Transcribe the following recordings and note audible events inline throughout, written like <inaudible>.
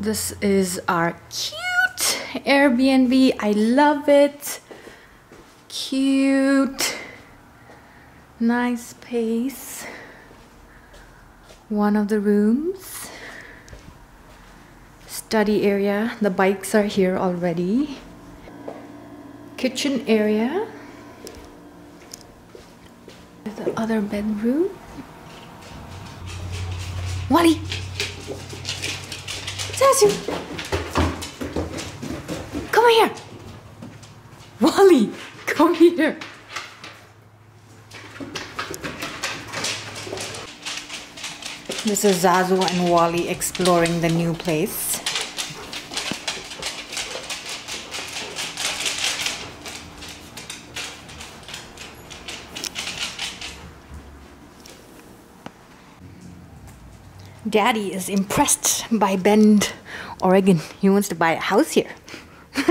this is our cute Airbnb. I love it. Cute. Nice space. One of the rooms. Study area. The bikes are here already. Kitchen area. The other bedroom. Walle! Zazu! Come here! Walle! Come here! This is Zazu and Walle exploring the new place. Daddy is impressed by Bend, Oregon. He wants to buy a house here. <laughs>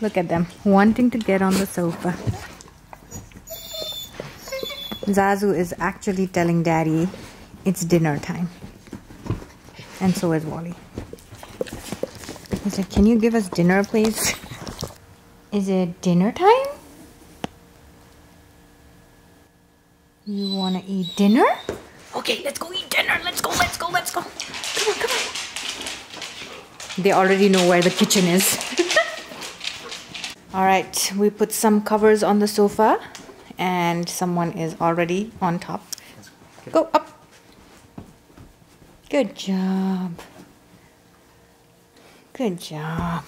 Look at them, wanting to get on the sofa. Zazu is actually telling Daddy it's dinner time. And so is Walle. He's like, Can you give us dinner, please? <laughs> Is it dinner time? You want to eat dinner? Okay, let's go eat dinner. Let's go, let's go, let's go. Come on, come on. They already know where the kitchen is. <laughs> All right, we put some covers on the sofa and someone is already on top. Go up. Good job. Good job.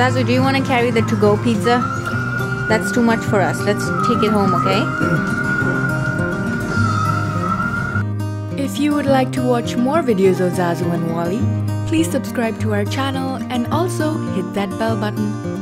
Zazu, do you want to carry the to-go pizza? That's too much for us. Let's take it home, okay? If you would like to watch more videos of Zazu and Walle, please subscribe to our channel and also hit that bell button.